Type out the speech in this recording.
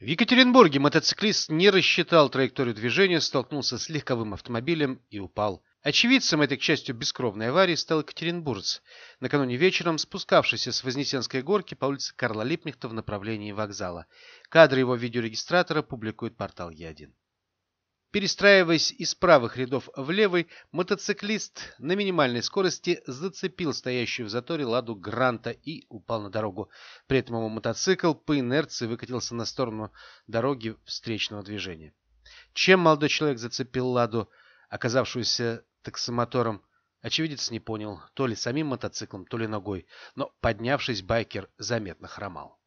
В Екатеринбурге мотоциклист не рассчитал траекторию движения, столкнулся с легковым автомобилем и упал. Очевидцем этой, к счастью, бескровной аварии стал екатеринбуржец, накануне вечером спускавшийся с Вознесенской горки по улице Карла Липнихта в направлении вокзала. Кадры его видеорегистратора публикует портал Е1. Перестраиваясь из правых рядов в левый, мотоциклист на минимальной скорости зацепил стоящую в заторе ладу Гранта и упал на дорогу. При этом его мотоцикл по инерции выкатился на сторону дороги встречного движения. Чем молодой человек зацепил ладу, оказавшуюся таксомотором, очевидец не понял, то ли самим мотоциклом, то ли ногой, но, поднявшись, байкер заметно хромал.